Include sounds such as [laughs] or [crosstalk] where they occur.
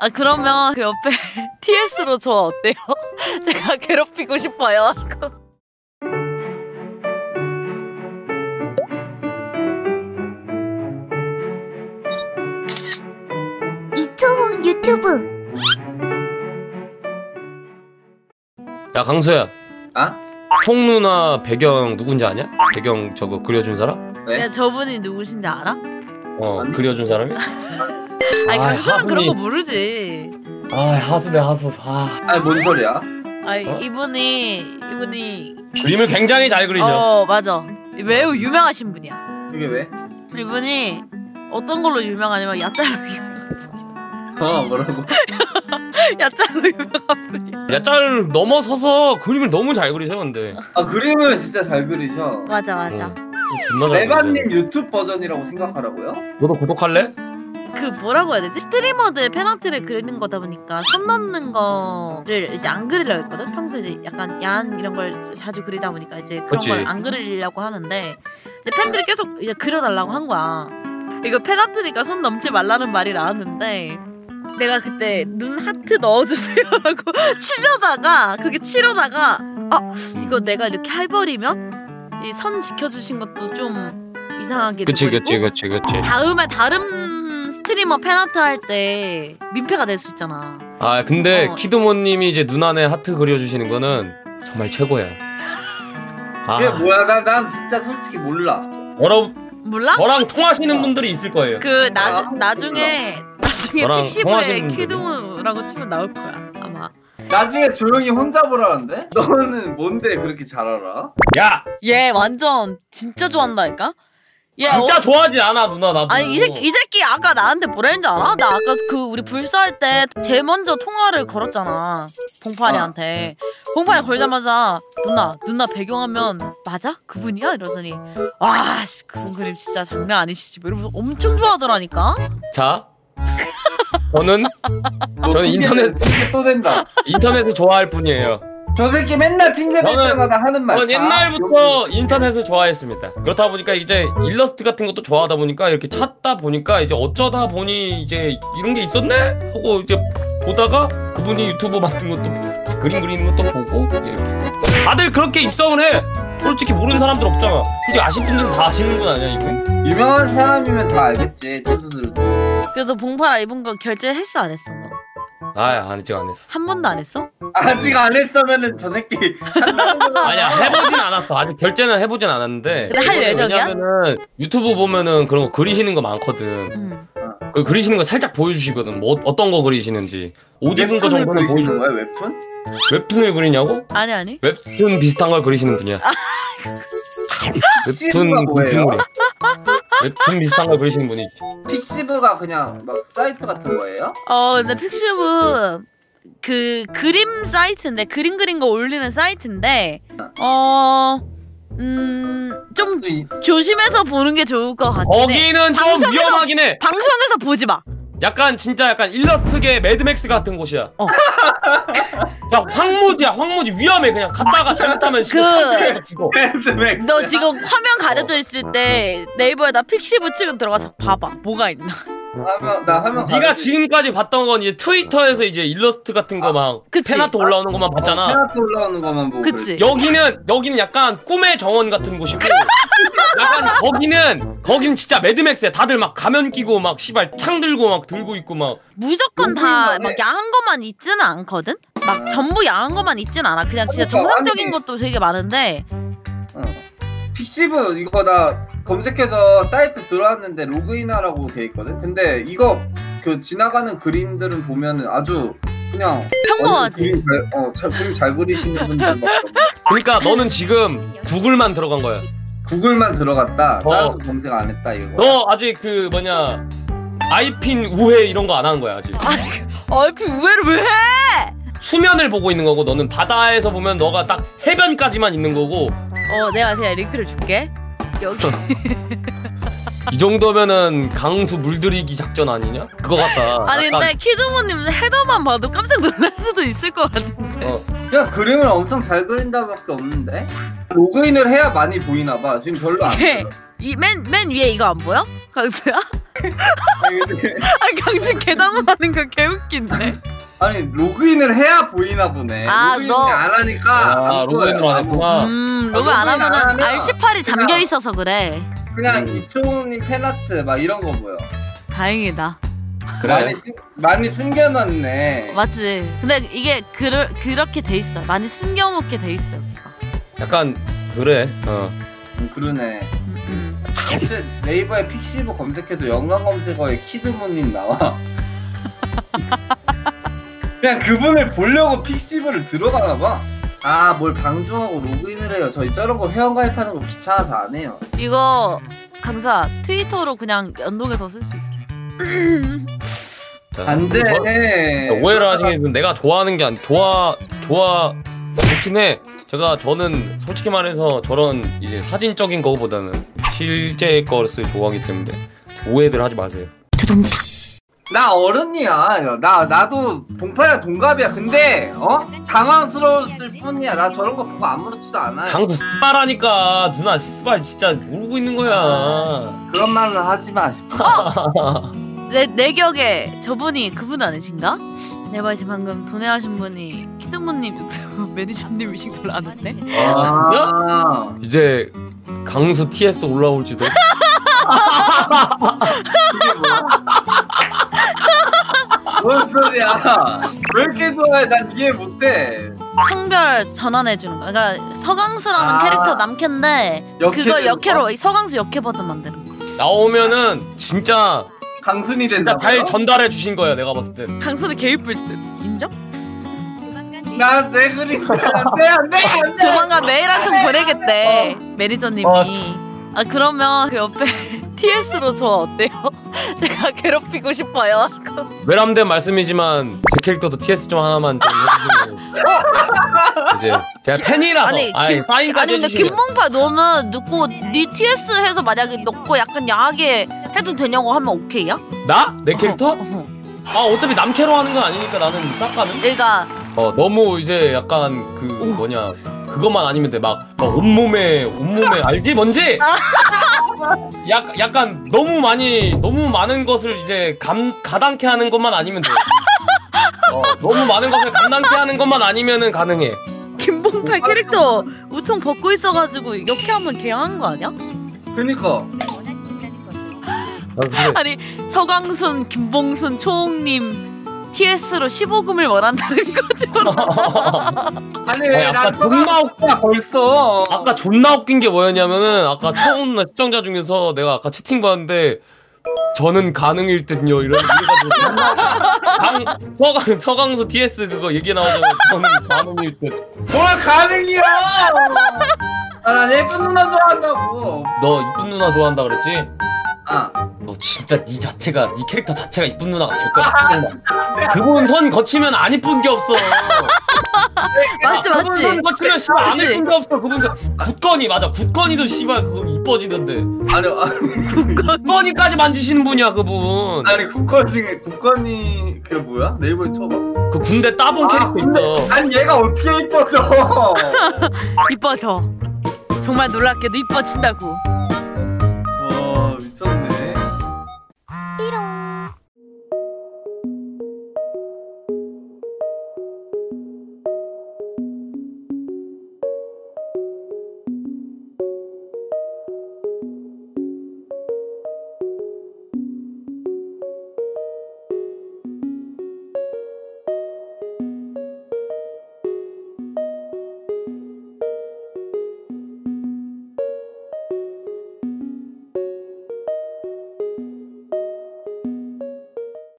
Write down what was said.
아 그러면 그 옆에 [laughs] TS로 저 어때요? [laughs] 제가 괴롭히고 싶어요. [laughs] 이초훈 유튜브 야 강수야 아? 총 누나 배경 누군지 아냐? 배경 저거 그려준 사람? 네? 야 저분이 누구신지 알아? 어 아니. 그려준 사람이? 아니 아, 강수는 그런 거 모르지. 아 하수네 하수 아 아니 뭔 소리야? 아니 어? 이분이 이분이 그림을 굉장히 잘 그리죠 어 맞아 매우 유명하신 분이야. 그게 왜? 이분이 어떤 걸로 유명하냐면 야짤로 [laughs] 유명. 어 뭐라고? 야짤로 [laughs] 유명한 분이야. 야짤 넘어서서 그림을 너무 잘 그리세요 근데 아 그림을 진짜 잘 그리셔 맞아 맞아. 어, 레바님 유튜브 버전이라고 생각하라고요? 너도 구독할래? 그 뭐라고 해야 되지? 스트리머들 팬아트를 그리는 거다 보니까 선 넣는 거를 이제 안 그리려고 했거든. 평소에 이제 약간 야한 이런 걸 자주 그리다 보니까 이제 그런 그치. 걸안 그리려고 하는데 이제 팬들이 계속 이제 그려달라고 한 거야. 이거 팬아트니까 손 넘지 말라는 말이 나왔는데 내가 그때 눈 하트 넣어주세요라고 [laughs] 치려다가 그게 치려다가 아 이거 내가 이렇게 해버리면 이 선 지켜주신 것도 좀 이상하게 그치 그치 그치 그치 다음에 다른 streamer fan art 할 때 민폐가 될 수 있잖아. 아 근데 어. 키드문님이 이제 눈 안에 하트 그려주시는 거는 정말 최고야 [laughs] 아 그게 뭐야 나, 난 진짜 솔직히 몰라 여러분 몰라? 저랑 통하시는 분들이 있을 거예요 그 나, 아, 나중에 나중에 픽시브에. 키드문이라고 치면 나올 거야 아마. 나중에 조용히 혼자 보라는데? 너는 뭔데 그렇게 잘 알아? 야 얘 완전 진짜 좋아한다니까. 얘 진짜 어, 좋아하지 않아 누나 나도. 아니 이 새끼 이 새끼 아까 나한테 뭐라는지 알아? 나 아까 그 우리 불사할 때 제일 먼저 통화를 걸었잖아 봉판이한테. 봉판이 걸자마자 누나 누나 배경하면 맞아? 그분이야? 이러더니 와씨 그분 그림 진짜 장난 아니시지. 뭐 이러면서 엄청 좋아하더라니까? 자? 저는? 너 저는 인터넷- 또 된다. 인터넷을 좋아할 뿐이에요 저 새끼 맨날 핑계 댈 저는- 때마다 하는 말 저는 자, 옛날부터 인터넷을 좋아했습니다. 그렇다 보니까 이제 일러스트 같은 것도 좋아하다 보니까 이렇게 찾다 보니까 이제 어쩌다 보니 이제 이런 게 있었네 하고 이제 보다가 그분이 유튜브 만든 것도 그림 그리는 것도 보고 이렇게 다들 그렇게 입성을 해. 솔직히 모르는 사람들 없잖아. 솔직히 아신 분들은 다 아시는 분 아니야 이분? 유명한 사람이면 다 알겠지 선수들도 그래서 봉판아 입은 거 결제했어 안 했어 너? 아 아직 안 했어. 한 번도 안 했어? 아직 안 했으면은 저 새끼. [laughs] 아니야 해보진 않았어. 아직 결제는 해보진 않았는데. 근데 할 예정이야? 왜냐면은 유튜브 보면은 그런 거 그리시는 거 많거든. 응. 그 그리시는 거 살짝 보여주시거든. 뭐 어떤 거 그리시는지. 옷 입은 거 웹툰을 정도는 보여주는 보여주. 거야 웹툰? 웹툰을 그리냐고? 아니 아니 웹툰 비슷한 걸 그리시는 분이야. [laughs] 웹툰 뭐예요? 무슨물이야? 웹툰 비슷한 걸 그리시는 분이. 픽시브가 그냥 막 사이트 같은 거예요? 어 근데 픽시브 그 그림 사이트인데 그림 그린 거 올리는 사이트인데 어, 어음좀 좀 이- 조심해서 보는 게 좋을 것 같긴 해 거기는 좀 방송에서- 위험하긴 해. 방송에서 보지 마 약간 진짜 약간 일러스트계 매드맥스 같은 곳이야. 어. [laughs] 야 황무지야 황무지 위험해 그냥 갔다가 잘못하면 그- 죽어. 매드맥스. 너 지금 화면 가려져 있을 때 네이버에다 픽시브 치고 들어가서 봐봐 뭐가 있나 화면 나 화면 네가 지금까지 봤던 건 이제 트위터에서 이제 일러스트 같은 거막 그치. fan art 올라오는 것만 봤잖아. fan art 올라오는 것만 보고 그치. 여기는 여기는 약간 꿈의 정원 같은 곳이고 약간 거기는 거기는 진짜 매드맥스야. 다들 막 가면 끼고 막 씨발 창 들고 막 들고 있고 막 무조건 다 막 야한 것만 있지는 않거든 막 전부 야한 것만 있진 않아 그냥 진짜 그러니까, 정상적인 아니- 것도 되게 많은데 어. 픽시브 이거 나 검색해서 사이트 들어왔는데 로그인하라고 돼 있거든. 근데 이거 그 지나가는 그림들은 보면은 아주 그냥 평범하지 그림 잘, 어, 잘, 그림 잘 그리시는 분들 [laughs] 막 그러니까 너는 지금 구글만 들어간 거야. 구글만 들어갔다. 어. 따로 검색 안 했다 이거. 너 아직 그 뭐냐 IP 우회 이런 거 안 한 거야 아직. IP 우회를 왜 해? 수면을 보고 있는 거고 너는 바다에서 보면 너가 딱 해변까지만 있는 거고 어 내가 그냥 링크를 줄게 여기 [laughs] 이 정도면은 강수 물들이기 작전 아니냐? 그거 같다. 아니 약간, 근데 키드모님 헤더만 봐도 깜짝 놀랄 수도 있을 것 같은데 어, 그냥 그림을 엄청 잘 그린다밖에 없는데 로그인을 해야 많이 보이나 봐. 지금 별로 안 이게 보여. 이맨 맨 위에 이거 안 보여? 강수야? 아 강진 개당하는 거 개웃긴데. 아니 로그인을 해야 보이나 보네. 아, 로그인을 너- 안 하니까 아, 보여요. 안 했구나. 음 아, 로그 안 로그인 안 하면은 하면 R18이 잠겨 있어서 그래. 그냥 음. 이초님 fan art 막 이런 거 보여. 다행이다. 많이 숨, 많이 숨겨놨네. 맞지. 근데 이게 그 그렇게 돼 있어. 많이 숨겨놓게 돼 있어. 약간 그래. 어. 음, 그러네. 음, 음. 네이버에 픽시브 검색해도 영상 검색어에 키드모님 나와. [laughs] 그냥 그분을 보려고 픽시브를 들어가나 봐. 아, 뭘 방종하고 로그인을 해요. 저희 저런 거 회원 가입하는 거 귀찮아서 안 해요. 이거 강사 트위터로 그냥 연동해서 쓸 수 있어. 자, 안 돼. 뭐- 오해를 하신 게 내가 좋아하는 게 아니 좋아 좋아 좋긴 해. 제가 저는 솔직히 말해서 저런 이제 사진적인 거보다는 실제 것을 좋아하기 때문에 오해들 하지 마세요. 나 어른이야. 나 나도 동파야 동갑이야. 근데 어 당황스러웠을 뿐이야. 나 저런 거 보고 아무렇지도 않아요. 강수 씨발하니까 누나 씨발 진짜 모르고 있는 거야. 그런 말은 하지 마. 내, 내 기억에 저분이 그분 아니신가? 내가 지금 방금 도내하신 분이 키드모님 유튜브 [laughs] 매니저님이신 걸로 아는데? 아, 이제 강수 TS 올라올지도. [laughs] 뭔 소리야? 왜 이렇게 좋아해? 난 이해 못해. 성별 전환해주는 거. 그러니까 서강수라는 아. 캐릭터 남캐인데 역해 그거 역캐로 서강수 역캐 버전 만드는 거. 나오면은 진짜 강순이 진짜 된다. 잘 전달해 주신 거야 내가 봤을 때. 강수는 개이쁠 듯. 인정? 나내 그림 안돼 안돼 안돼. 조만간 메일 한통 보내겠대 매니저님이. 어. 아 그러면 그 옆에 [laughs] TS로 저 어때요? [laughs] 제가 괴롭히고 싶어요. 외람된 말씀이지만 제 캐릭터도 TS 좀 하나만 좀 이제 제가 팬이라서 아니, 아니, 김- 사인까지 아니 근데 해주시면 김몽파 너는 넣고 네 TS 해서 만약에 넣고 약간 야하게 해도 되냐고 하면 오케이야? 나? 내 캐릭터? 어, 어. 아 어차피 남캐로 하는 건 아니니까 나는 싹 가는 그러니까 어 너무 이제 약간 그 뭐냐 그것만 아니면 돼막 온몸에 온몸에 알지? 뭔지? [laughs] 약, 약간 너무 많이 너무 많은 것을 이제 감 가당케 하는 것만 아니면 돼. 어, 너무 많은 것을 감당케 하는 것만 아니면은 가능해. 김봉팔 캐릭터 우통 벗고 있어가지고 이렇게 하면 개한 거 아니야? 그니까. 아, 아니 서광순, 김봉순, 초홍님 TS로 15금을 원한다는 거죠. 아니 [laughs] 아니, 왜 아까 난 존나 야 벌써. 아까 존나 웃긴 게 뭐였냐면은 아까 처음 나 시청자 중에서 내가 아까 채팅 봤는데 저는 가능일 듯요 이런 이래가지고 강 서강 서강수 DS 그거 얘기 나오자마자 저는 가능일 듯. 뭘 가능이야? 아난 예쁜 누나 좋아한다고. 너 이쁜 누나 좋아한다 그랬지? 아너 진짜 네 자체가 네 캐릭터 자체가 이쁜 누나가 될 거야. 그분 선 거치면 안 이쁜 게 없어. [laughs] 맞지 그분 맞지. 선 거치면 씨발 안? 이쁜 게 없어. 그분 선 굳건이 맞아. 굳건이도 씨발 그거 이뻐지던데. 아니 아니, 굳건이까지 만지시는 분이야 그분. 아니 국건 중에 국건이 그게 뭐야? 네이버에 쳐봐. 그 군대 따본 아, 캐릭터 근데- 있어. 아니 얘가 어떻게 이뻐져? [laughs] 이뻐져. 정말 놀랍게도 이뻐진다고.